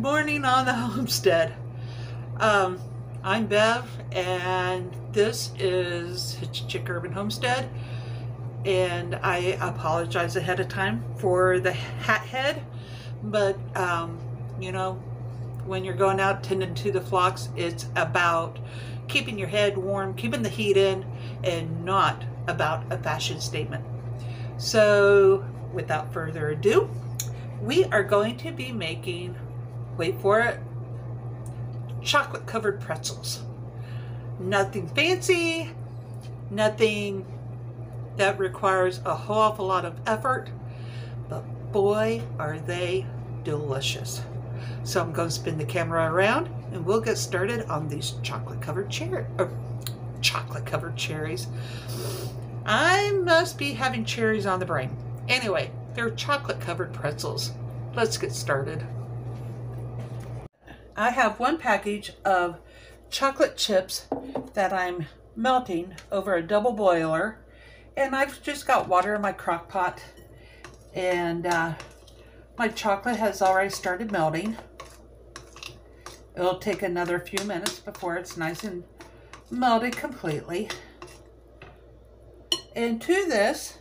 morning on the homestead. Um, I'm Bev, and this is Hitch Urban Homestead. And I apologize ahead of time for the hat head, but um, you know, when you're going out tending to the flocks, it's about keeping your head warm, keeping the heat in, and not about a fashion statement. So, without further ado, we are going to be making, wait for it, chocolate covered pretzels. Nothing fancy, nothing that requires a whole awful lot of effort, but boy, are they delicious. So I'm going to spin the camera around and we'll get started on these chocolate covered cherry, or er, chocolate covered cherries. I must be having cherries on the brain. Anyway, they're chocolate covered pretzels. Let's get started. I have one package of chocolate chips that I'm melting over a double boiler and I've just got water in my crock pot and uh, my chocolate has already started melting. It'll take another few minutes before it's nice and melted completely. And to this,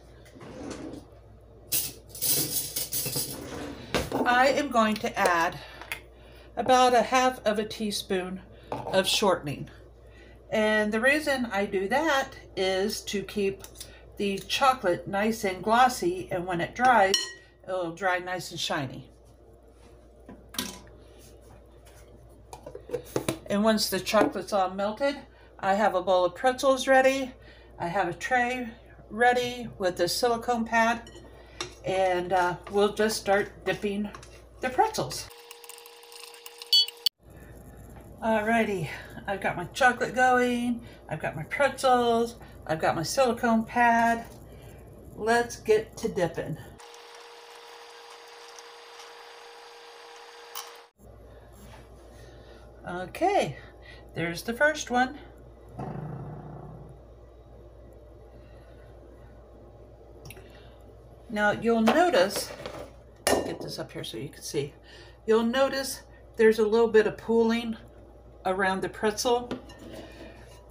I am going to add about a half of a teaspoon of shortening. And the reason I do that is to keep the chocolate nice and glossy and when it dries, it'll dry nice and shiny. And once the chocolate's all melted, I have a bowl of pretzels ready. I have a tray ready with a silicone pad and uh, we'll just start dipping the pretzels. Alrighty, I've got my chocolate going, I've got my pretzels, I've got my silicone pad. Let's get to dipping. Okay, there's the first one. Now you'll notice, get this up here so you can see, you'll notice there's a little bit of pooling around the pretzel.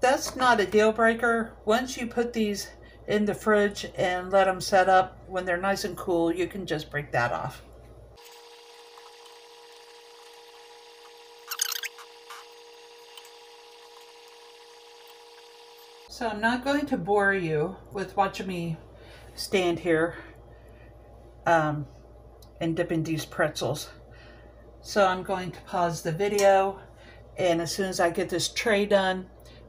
That's not a deal breaker. Once you put these in the fridge and let them set up, when they're nice and cool, you can just break that off. So I'm not going to bore you with watching me stand here um, and dipping these pretzels. So I'm going to pause the video and as soon as I get this tray done,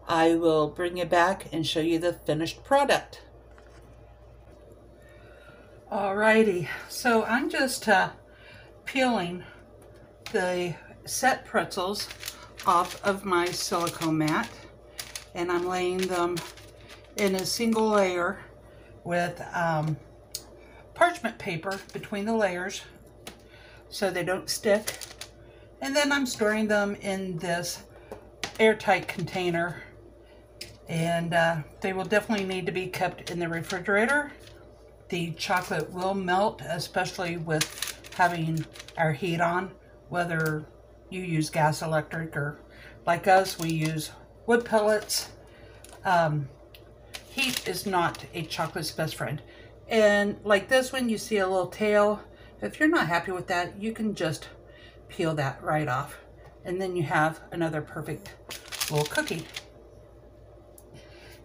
I will bring it back and show you the finished product. Alrighty, so I'm just uh, peeling the set pretzels off of my silicone mat and I'm laying them in a single layer with um, parchment paper between the layers so they don't stick. And then I'm storing them in this airtight container and uh, they will definitely need to be kept in the refrigerator. The chocolate will melt, especially with having our heat on, whether you use gas, electric, or like us, we use wood pellets. Um, heat is not a chocolate's best friend. And like this one, you see a little tail. If you're not happy with that, you can just peel that right off. And then you have another perfect little cookie.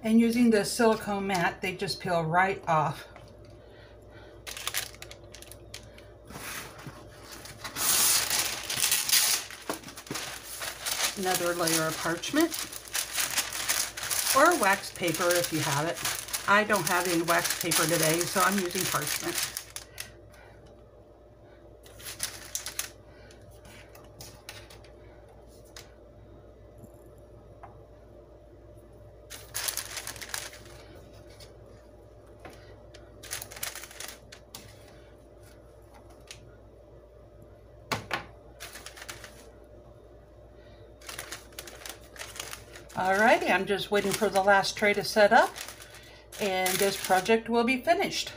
And using the silicone mat, they just peel right off. Another layer of parchment or wax paper if you have it. I don't have any wax paper today, so I'm using parchment. Alrighty, I'm just waiting for the last tray to set up and this project will be finished.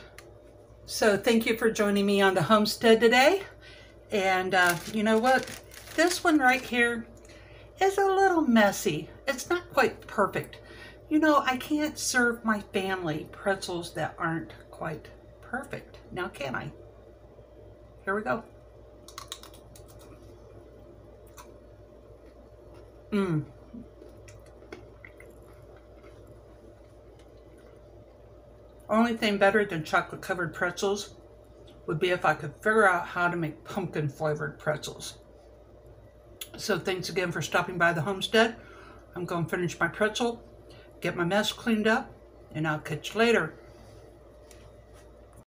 So thank you for joining me on the homestead today. And uh, you know what? this one right here is a little messy. It's not quite perfect. You know, I can't serve my family pretzels that aren't quite perfect. Now can I? Here we go. Mmm. Only thing better than chocolate covered pretzels would be if I could figure out how to make pumpkin flavored pretzels. So thanks again for stopping by the homestead. I'm going to finish my pretzel, get my mess cleaned up, and I'll catch you later.